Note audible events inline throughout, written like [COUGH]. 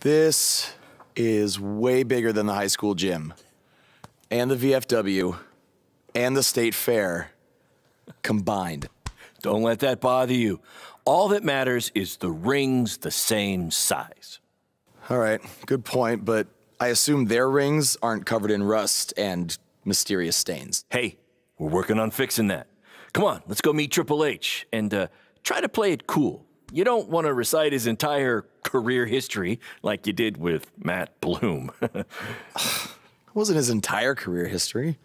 This is way bigger than the high school gym, and the VFW, and the state fair combined. Don't let that bother you. All that matters is the ring's the same size. All right, good point, but I assume their rings aren't covered in rust and mysterious stains. Hey, we're working on fixing that. Come on, let's go meet Triple H and uh, try to play it cool. You don't want to recite his entire career history like you did with Matt Bloom. [LAUGHS] It wasn't his entire career history.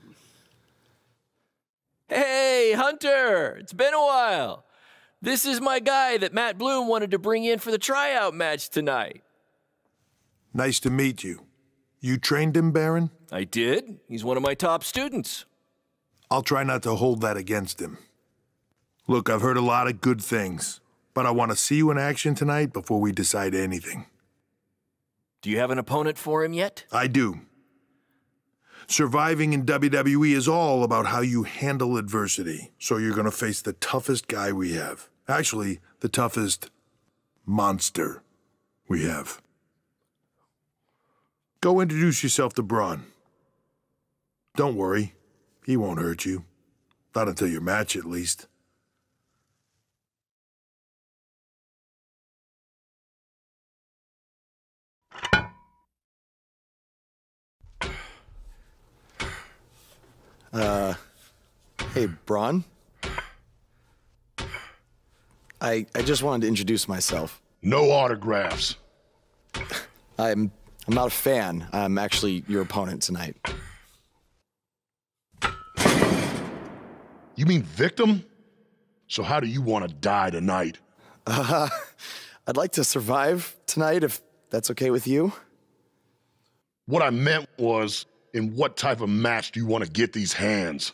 hey, Hunter! It's been a while. This is my guy that Matt Bloom wanted to bring in for the tryout match tonight. Nice to meet you. You trained him, Baron? I did. He's one of my top students. I'll try not to hold that against him. Look, I've heard a lot of good things, but I want to see you in action tonight before we decide anything. Do you have an opponent for him yet? I do. Surviving in WWE is all about how you handle adversity, so you're going to face the toughest guy we have. Actually, the toughest monster we have. Go introduce yourself to Braun. Don't worry, he won't hurt you. Not until your match, at least. Uh, hey, Braun? I, I just wanted to introduce myself. No autographs. I'm I'm not a fan. I'm actually your opponent tonight. You mean victim? So how do you want to die tonight? Uh, [LAUGHS] I'd like to survive tonight if that's okay with you. What I meant was, in what type of match do you want to get these hands?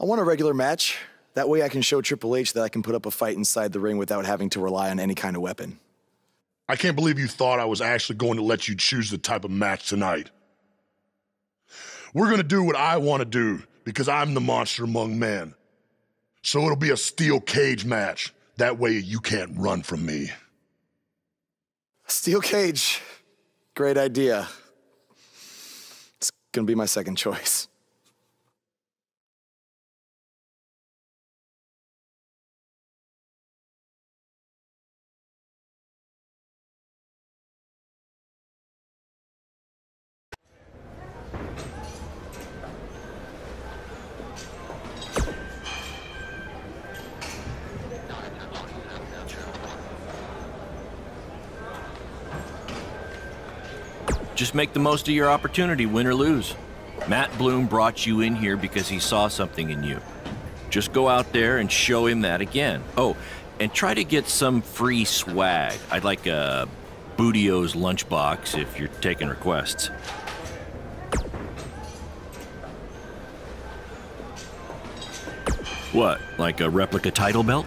I want a regular match. That way I can show Triple H that I can put up a fight inside the ring without having to rely on any kind of weapon. I can't believe you thought I was actually going to let you choose the type of match tonight. We're going to do what I want to do because I'm the monster among men. So it'll be a steel cage match. That way you can't run from me. Steel cage. Great idea. It's gonna be my second choice. Just make the most of your opportunity, win or lose. Matt Bloom brought you in here because he saw something in you. Just go out there and show him that again. Oh, and try to get some free swag. I'd like a Booty-O's lunchbox if you're taking requests. What, like a replica title belt?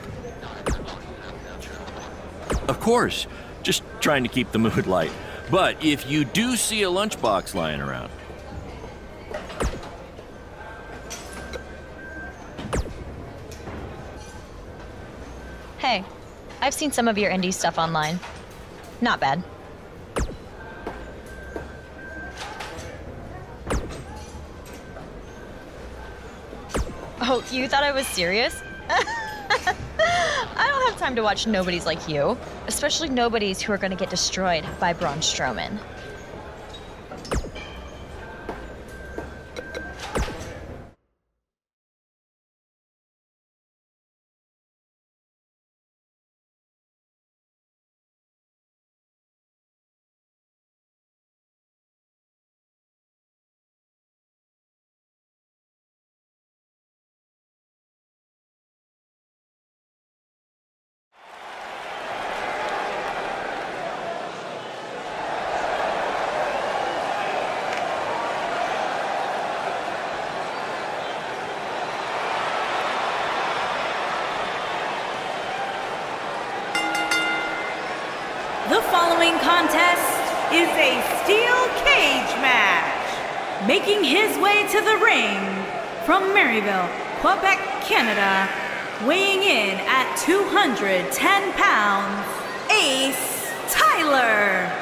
Of course, just trying to keep the mood light. But if you do see a lunchbox lying around, Hey, I've seen some of your indie stuff online. Not bad. Oh, you thought I was serious? [LAUGHS] Don't have time to watch nobodies like you, especially nobodies who are going to get destroyed by Braun Strowman. The following contest is a steel cage match. Making his way to the ring from Maryville, Quebec, Canada, Weighing in at 210 pounds, Ace Tyler.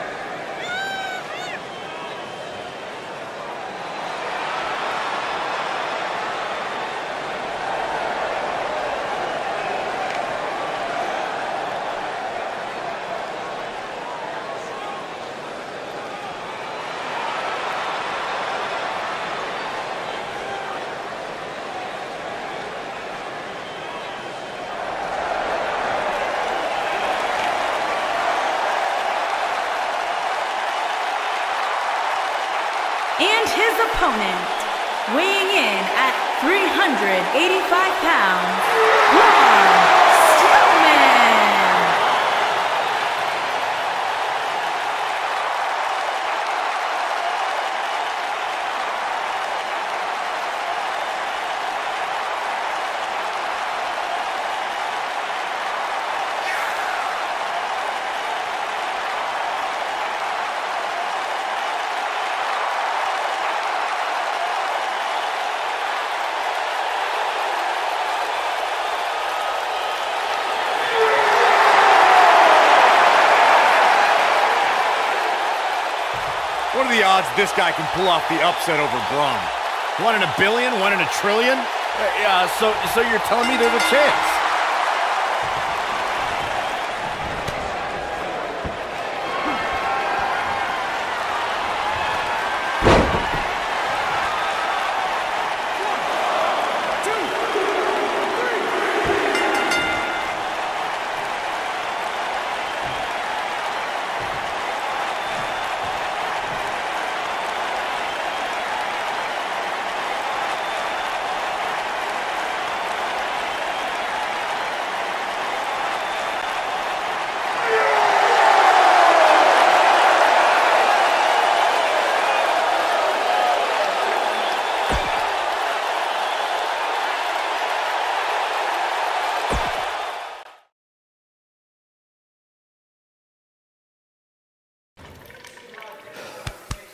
and his opponent, weighing in at 385 pounds, Braun Strowman. What are the odds this guy can pull off the upset over Braun? One in a billion? One in a trillion? Uh, yeah, so so you're telling me there's a chance?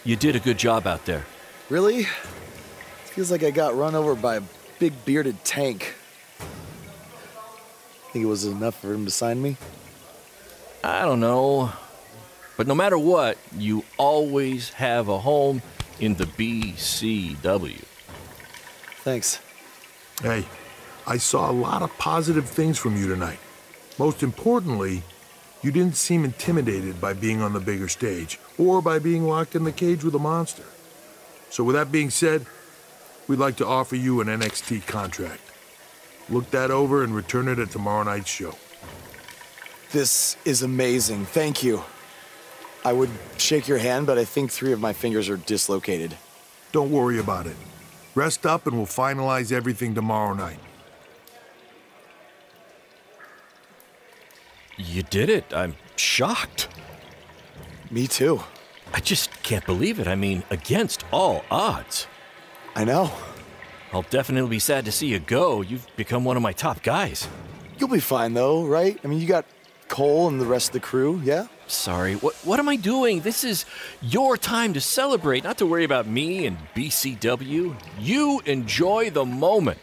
You did a good job out there. Really? Feels like I got run over by a big bearded tank. Think it was enough for him to sign me? I don't know. But no matter what, you always have a home in the BCW. Thanks. Hey, I saw a lot of positive things from you tonight. Most importantly, you didn't seem intimidated by being on the bigger stage or by being locked in the cage with a monster. So, with that being said, we'd like to offer you an NXT contract. Look that over and return it at tomorrow night's show. This is amazing. Thank you. I would shake your hand, but I think three of my fingers are dislocated. Don't worry about it. Rest up and we'll finalize everything tomorrow night. You did it. I'm shocked. Me too. I just can't believe it. I mean, against all odds. I know. I'll definitely be sad to see you go. You've become one of my top guys. You'll be fine though, right? I mean, you got Cole and the rest of the crew, yeah? Sorry. What what am I doing? This is your time to celebrate, not to worry about me and BCW. You enjoy the moment.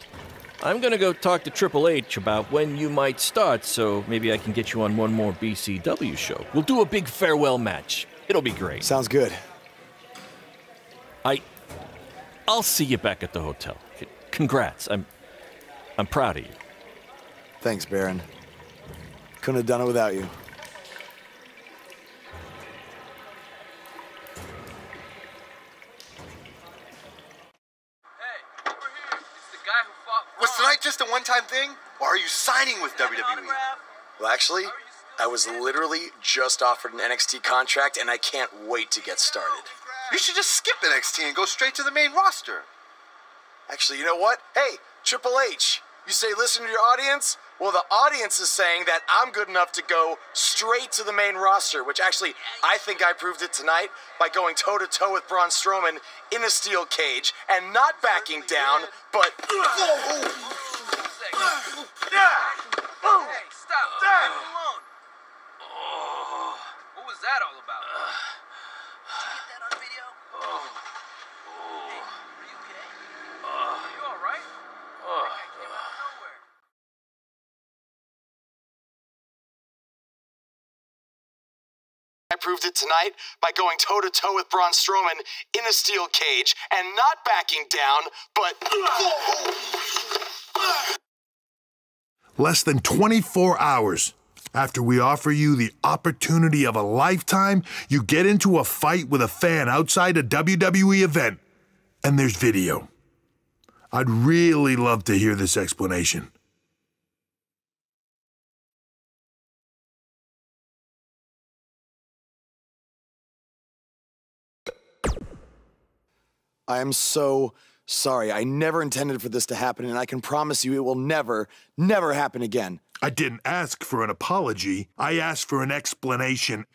I'm gonna go talk to Triple H about when you might start, so maybe I can get you on one more BCW show. We'll do a big farewell match. It'll be great. Sounds good. I I'll see you back at the hotel. Congrats. I'm I'm proud of you. Thanks, Baron. Couldn't have done it without you. Was tonight just a one-time thing, or are you signing with WWE? Well, actually, I was literally just offered an NXT contract, and I can't wait to get started. You should just skip the NXT and go straight to the main roster. Actually, you know what? Hey, Triple H, you say listen to your audience? Well, the audience is saying that I'm good enough to go straight to the main roster, which actually, I think I proved it tonight by going toe to toe with Braun Strowman in a steel cage and not backing down, but. Hey, stop. Leave him alone. What was that all about? Did you get that on video? Hey, are you okay? Are you all right? proved it tonight by going toe to toe with Braun Strowman in a steel cage and not backing down, but. Less than 24 hours after we offer you the opportunity of a lifetime, you get into a fight with a fan outside a WWE event, and there's video. I'd really love to hear this explanation. I am so sorry. I never intended for this to happen, and I can promise you it will never, never happen again. I didn't ask for an apology, I asked for an explanation.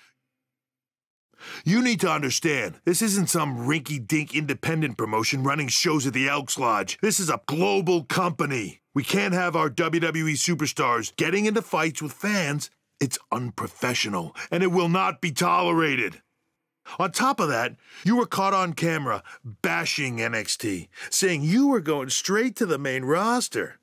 You need to understand, this isn't some rinky dink independent promotion running shows at the Elks Lodge. This is a global company. We can't have our WWE superstars getting into fights with fans. It's unprofessional, and it will not be tolerated. On top of that, you were caught on camera bashing NXT, saying you were going straight to the main roster.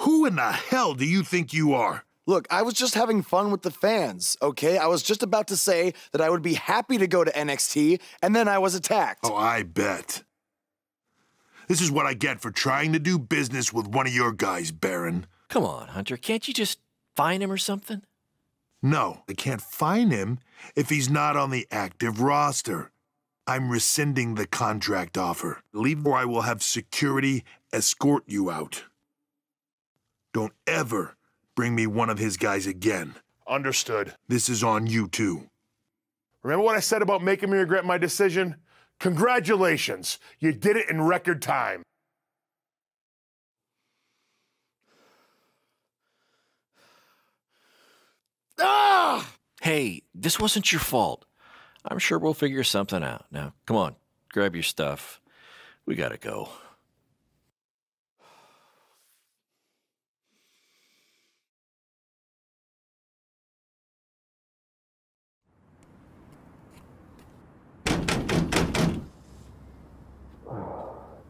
Who in the hell do you think you are? Look, I was just having fun with the fans, okay? I was just about to say that I would be happy to go to NXT, and then I was attacked. Oh, I bet. This is what I get for trying to do business with one of your guys, Baron. Come on, Hunter. Can't you just find him or something? No, I can't find him if he's not on the active roster. I'm rescinding the contract offer. Leave or I will have security escort you out. Don't ever bring me one of his guys again. Understood. This is on you too. Remember what I said about making me regret my decision? Congratulations. You did it in record time. Hey, this wasn't your fault. I'm sure we'll figure something out. Now, come on, grab your stuff. We gotta go.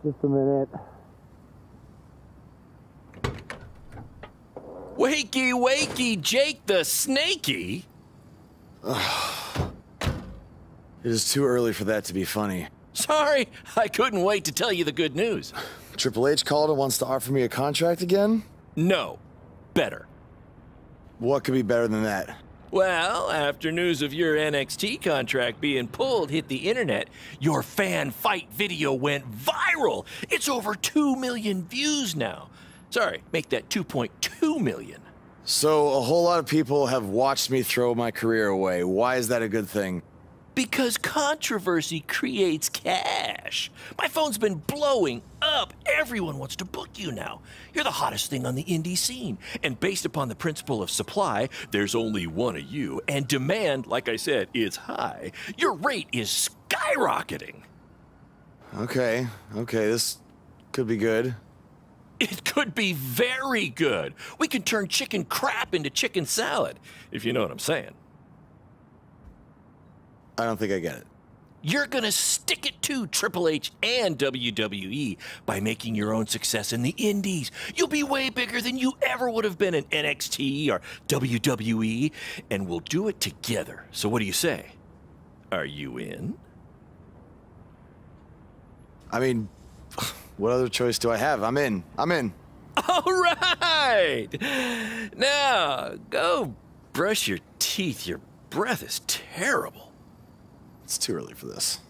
Just a minute. Wakey, wakey, Jake the Snaky. It is too early for that to be funny. Sorry, I couldn't wait to tell you the good news. Triple H called and wants to offer me a contract again? No, better. What could be better than that? Well, after news of your NXT contract being pulled hit the internet, your fan fight video went viral. It's over 2 million views now. Sorry, make that 2.2 million. So, a whole lot of people have watched me throw my career away. Why is that a good thing? Because controversy creates cash. My phone's been blowing up. Everyone wants to book you now. You're the hottest thing on the indie scene. And based upon the principle of supply, there's only one of you. And demand, like I said, is high. Your rate is skyrocketing. Okay, okay, this could be good. It could be very good. We can turn chicken crap into chicken salad, if you know what I'm saying. I don't think I get it. You're going to stick it to Triple H and WWE by making your own success in the indies. You'll be way bigger than you ever would have been in NXT or WWE, and we'll do it together. So, what do you say? Are you in? I mean, what other choice do I have? I'm in. I'm in. [LAUGHS] All right! Now, go brush your teeth. Your breath is terrible. It's too early for this.